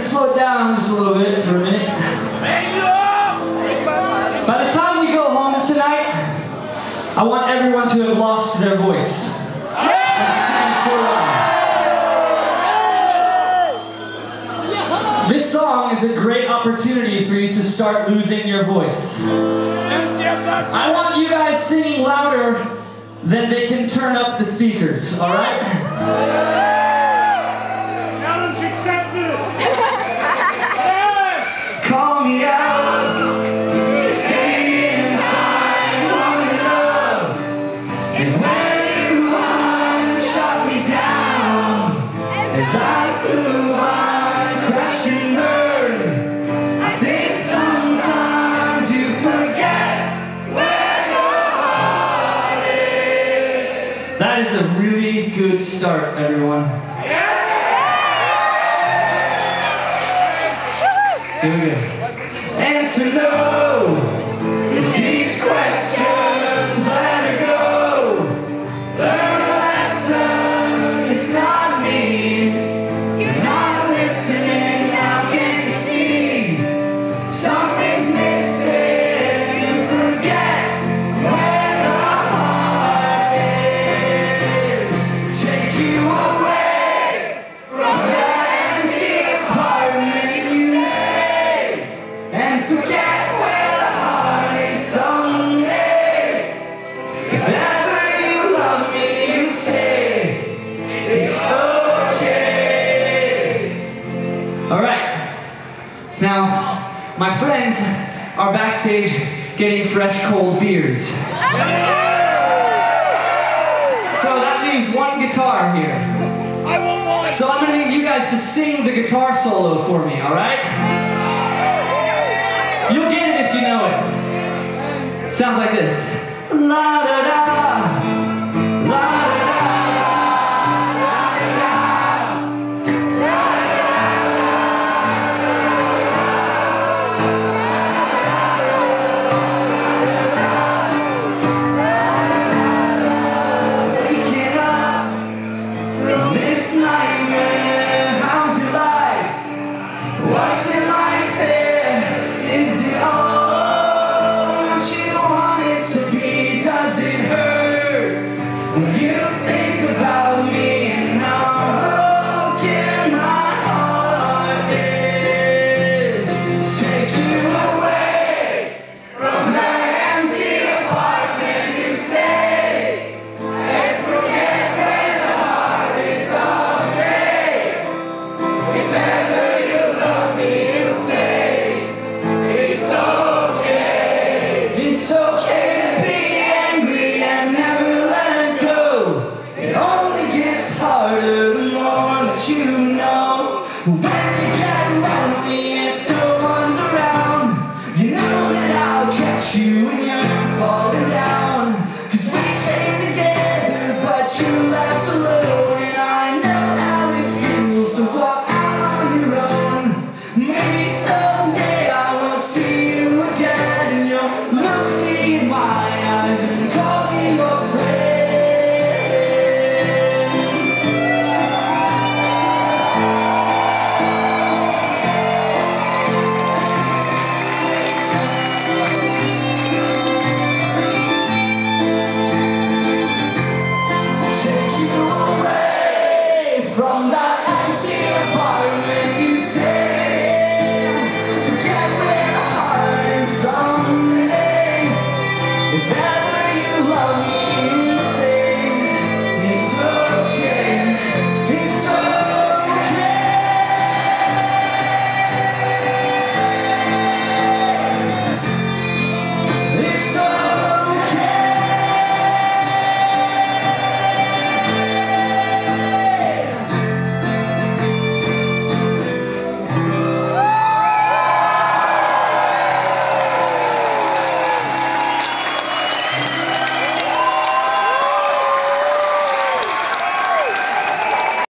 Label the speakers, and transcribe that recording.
Speaker 1: slow down just a little bit for a minute. By the time we go home tonight, I want everyone to have lost their voice. This song is a great opportunity for you to start losing your voice. I want you guys singing louder than they can turn up the speakers, alright? That is a really good start, everyone. Here we go. Answer no to and forget where the heart is someday. If ever you love me, you say it's okay. All right. Now, my friends are backstage getting fresh cold beers. So that leaves one guitar here.
Speaker 2: I want one!
Speaker 1: So I'm gonna need you guys to sing the guitar solo for me, alright? You'll Sounds like this. La